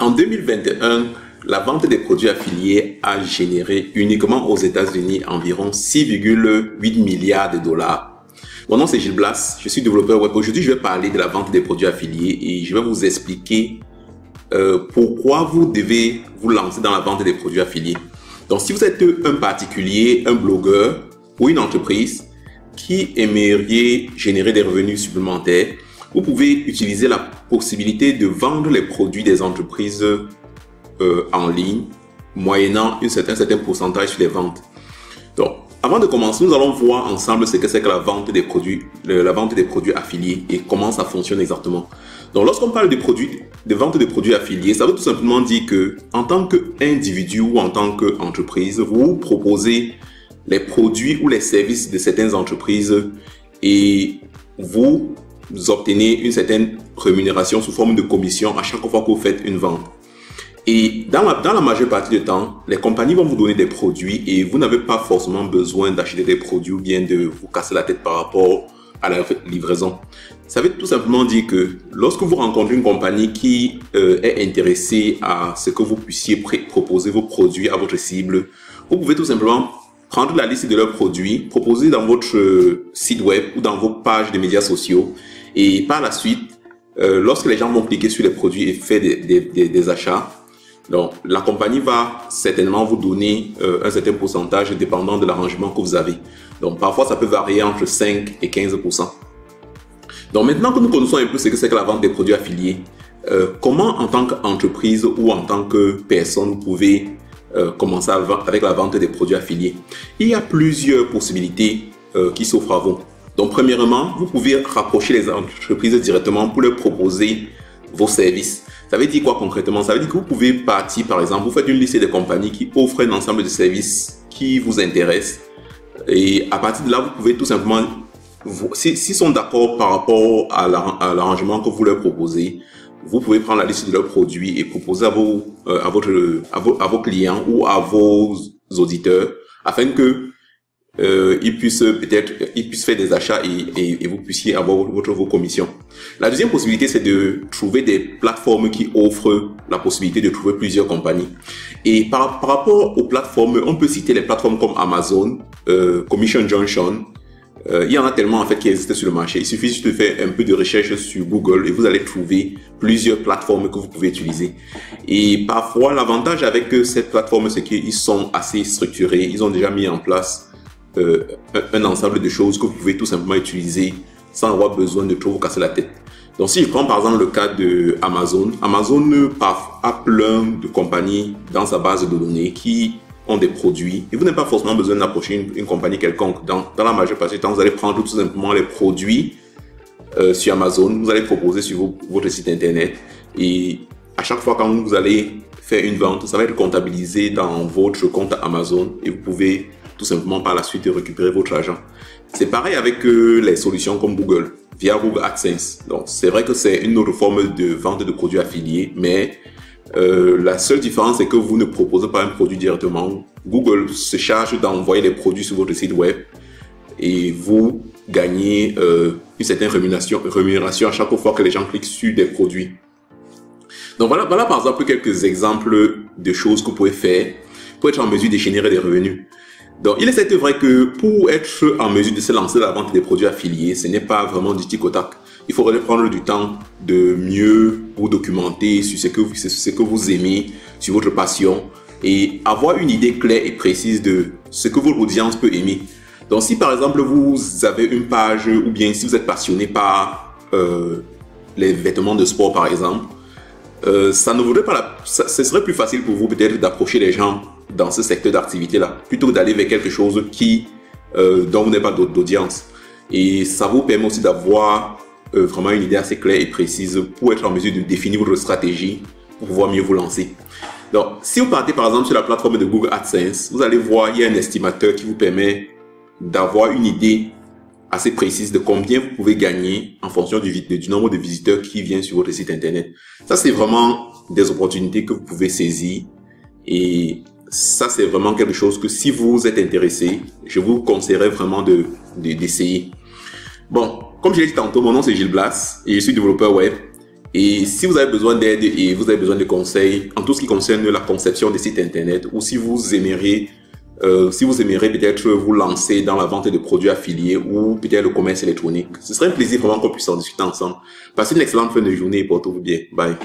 En 2021, la vente des produits affiliés a généré uniquement aux États-Unis environ 6,8 milliards de dollars. Mon nom c'est Gilles Blas, je suis développeur web. Aujourd'hui, je vais parler de la vente des produits affiliés et je vais vous expliquer euh, pourquoi vous devez vous lancer dans la vente des produits affiliés. Donc, si vous êtes un particulier, un blogueur ou une entreprise qui aimeriez générer des revenus supplémentaires, vous pouvez utiliser la possibilité de vendre les produits des entreprises euh, en ligne, moyennant un certain, certain pourcentage sur les ventes. Donc, avant de commencer, nous allons voir ensemble ce que c'est que la vente des produits, la vente des produits affiliés et comment ça fonctionne exactement. Donc, lorsqu'on parle de produits, de vente de produits affiliés, ça veut tout simplement dire que, en tant qu'individu ou en tant qu'entreprise, vous proposez les produits ou les services de certaines entreprises et vous obtenez une certaine rémunération sous forme de commission à chaque fois que vous faites une vente. Et dans la, dans la majeure partie du temps, les compagnies vont vous donner des produits et vous n'avez pas forcément besoin d'acheter des produits ou bien de vous casser la tête par rapport à la livraison. Ça veut tout simplement dire que lorsque vous rencontrez une compagnie qui euh, est intéressée à ce que vous puissiez proposer vos produits à votre cible, vous pouvez tout simplement prendre la liste de leurs produits, proposer dans votre euh, site web ou dans vos pages de médias sociaux et par la suite, euh, lorsque les gens vont cliquer sur les produits et faire des, achats, donc la compagnie va certainement vous donner euh, un certain pourcentage dépendant de l'arrangement que vous avez. Donc parfois ça peut varier entre 5 et 15 Donc maintenant que nous connaissons un peu ce que c'est que la vente des produits affiliés, comment en tant qu'entreprise ou en tant que personne vous pouvez euh, commencer avec la vente des produits affiliés Il y a plusieurs possibilités euh, qui s'offrent à vous. Donc, premièrement, vous pouvez rapprocher les entreprises directement pour leur proposer vos services. Ça veut dire quoi concrètement? Ça veut dire que vous pouvez partir, par exemple, vous faites une liste de compagnies qui offrent un ensemble de services qui vous intéressent. Et à partir de là, vous pouvez tout simplement, s'ils sont d'accord par rapport à l'arrangement que vous leur proposez, vous pouvez prendre la liste de leurs produits et proposer à vos, euh, à votre, à vos, à vos clients ou à vos auditeurs afin que euh, ils puissent peut-être ils puissent faire des achats et, et, vous puissiez avoir votre vos commissions. La deuxième possibilité c'est de trouver des plateformes qui offrent la possibilité de trouver plusieurs compagnies. Et par, par rapport aux plateformes, on peut citer les plateformes comme Amazon, euh, Commission Junction. Euh, il y en a tellement en fait qui existent sur le marché. Il suffit juste de faire un peu de recherche sur Google et vous allez trouver plusieurs plateformes que vous pouvez utiliser. Et parfois l'avantage avec cette plateforme c'est qu'ils sont assez structurés. Ils ont déjà mis en place euh, un ensemble de choses que vous pouvez tout simplement utiliser sans avoir besoin de trop vous casser la tête. Donc si je prends par exemple le cas de Amazon, Amazon a plein de compagnies dans sa base de données qui ont des produits et vous n'avez pas forcément besoin d'approcher une, compagnie quelconque. Dans, dans la majeure partie du temps, vous allez prendre tout simplement les produits euh, sur Amazon, vous allez proposer sur votre site internet et à chaque fois quand vous allez faire une vente, ça va être comptabilisé dans votre compte Amazon et vous pouvez tout simplement par la suite récupérer votre argent. C'est pareil avec euh, les solutions comme Google, via Google AdSense. Donc c'est vrai que c'est une autre forme de vente de produits affiliés, mais euh, la seule différence c'est que vous ne proposez pas un produit directement. Google se charge d'envoyer les produits sur votre site web et vous gagnez euh, une certaine rémunération, à chaque fois que les gens cliquent sur des produits. Donc voilà, voilà par exemple quelques exemples de choses que vous pouvez faire pour être en mesure de générer des revenus. Donc, il est vrai que pour être en mesure de se lancer dans la vente des produits affiliés, ce n'est pas vraiment du tic au tac. Il faudrait prendre du temps de mieux vous documenter sur ce que vous, ce que vous aimez, sur votre passion et avoir une idée claire et précise de ce que votre audience peut aimer. Donc, si par exemple vous avez une page ou bien si vous êtes passionné par euh, les vêtements de sport par exemple, euh, ça ne voudrait pas ce serait plus facile pour vous peut-être d'approcher les gens dans ce secteur d'activité-là, plutôt que d'aller vers quelque chose qui, euh, dont vous n'avez pas d'audience. Et ça vous permet aussi d'avoir euh, vraiment une idée assez claire et précise pour être en mesure de définir votre stratégie pour pouvoir mieux vous lancer. Donc, si vous partez par exemple sur la plateforme de Google AdSense, vous allez voir, il y a un estimateur qui vous permet d'avoir une idée assez précise de combien vous pouvez gagner en fonction du, nombre de visiteurs qui viennent sur votre site internet. Ça, c'est vraiment des opportunités que vous pouvez saisir et ça, c'est vraiment quelque chose que si vous êtes intéressé, je vous conseillerais vraiment de d'essayer. bon, comme je l'ai dit tantôt, mon nom c'est Gilles Blas et je suis développeur web. Et si vous avez besoin d'aide et vous avez besoin de conseils en tout ce qui concerne la conception des sites internet ou si vous aimeriez euh, si vous aimeriez peut-être vous lancer dans la vente de produits affiliés ou peut-être le commerce électronique, ce serait un plaisir vraiment qu'on puisse en discuter ensemble. Passez une excellente fin de journée et portez-vous bien. Bye.